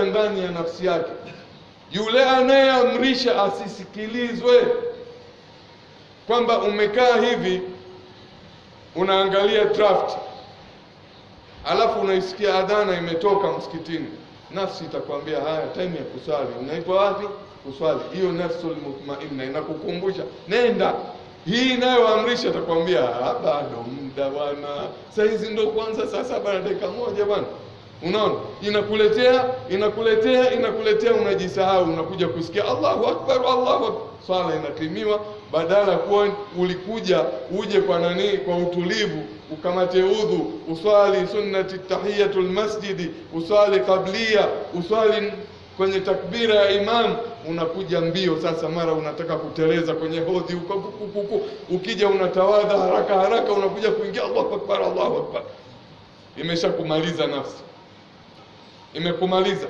ndani ya nafsi yake. Yule anayeamrisha asisikilizwe, kwamba umekaa hivi unaangalia draft, alafu unaisikia adhana imetoka msikitini, nafsi itakwambia haya, time ya kuswali. Unaitwa wapi? Kuswali. Hiyo nafsul mutmainna inakukumbusha nenda. Hii inayoamrisha itakwambia "Ah, bado muda bwana, saa hizi ndo kwanza saa saba na dakika moja bwana. Unaona, inakuletea inakuletea inakuletea, unajisahau, unakuja kusikia Allahu akbar, Allahu akbar, swala inakimiwa, badala kuwa ulikuja uje kwa nani, kwa utulivu, ukamate udhu, uswali sunnati tahiyatul masjidi, uswali kablia, uswali kwenye takbira ya imam, unakuja mbio. Sasa, mara unataka kuteleza kwenye hodhi huko ukija unatawadha haraka haraka, unakuja kuingia Allahu akbar, Allahu akbar, imeshakumaliza nafsi imekumaliza.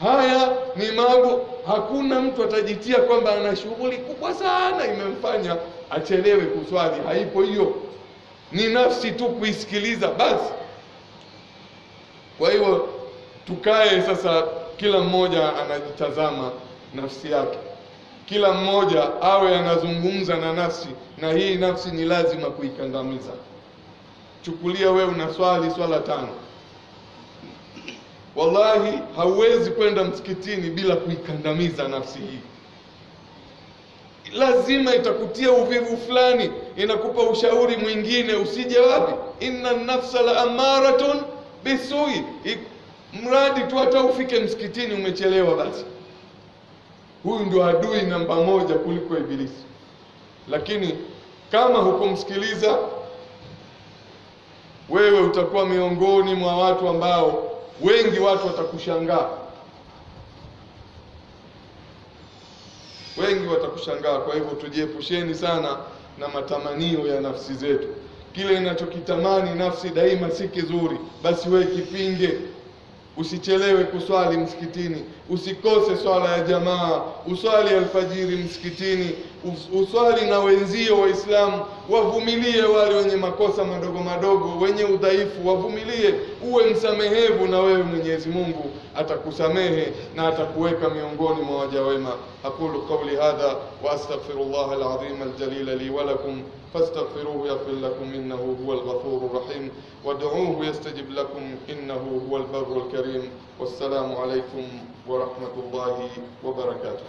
Haya ni mambo, hakuna mtu atajitia kwamba ana shughuli kubwa sana imemfanya achelewe kuswali. Haipo hiyo, ni nafsi tu kuisikiliza basi. Kwa hiyo tukae sasa, kila mmoja anajitazama nafsi yake, kila mmoja awe anazungumza na nafsi, na hii nafsi ni lazima kuikandamiza. Chukulia wewe una swali swala tano Wallahi, hauwezi kwenda msikitini bila kuikandamiza nafsi hii. Lazima itakutia uvivu fulani, inakupa ushauri mwingine, usije wapi, inna nafsa la amaratun bisui. Mradi tu hata ufike msikitini umechelewa, basi huyu ndio adui namba moja kuliko Ibilisi. Lakini kama hukumsikiliza wewe, utakuwa miongoni mwa watu ambao wengi watu watakushangaa, wengi watakushangaa. Kwa hivyo tujiepusheni sana na matamanio ya nafsi zetu. Kile inachokitamani nafsi daima si kizuri, basi wewe kipinge. Usichelewe kuswali msikitini, usikose swala ya jamaa, uswali alfajiri msikitini, uswali na wenzio Waislamu, wavumilie wale wenye makosa madogo madogo, wenye udhaifu, wavumilie, uwe msamehevu, na wewe Mwenyezi Mungu atakusamehe na atakuweka miongoni mwa waja wema. aqulu qawli hadha wa astaghfirullah alazim aljalil li wa lakum fastaghfiruhu yaghfir lakum innahu huwal ghafurur rahim wad'uuhu yastajib lakum innahu huwal barrul karim wassalamu alaykum wa rahmatullahi wa barakatuh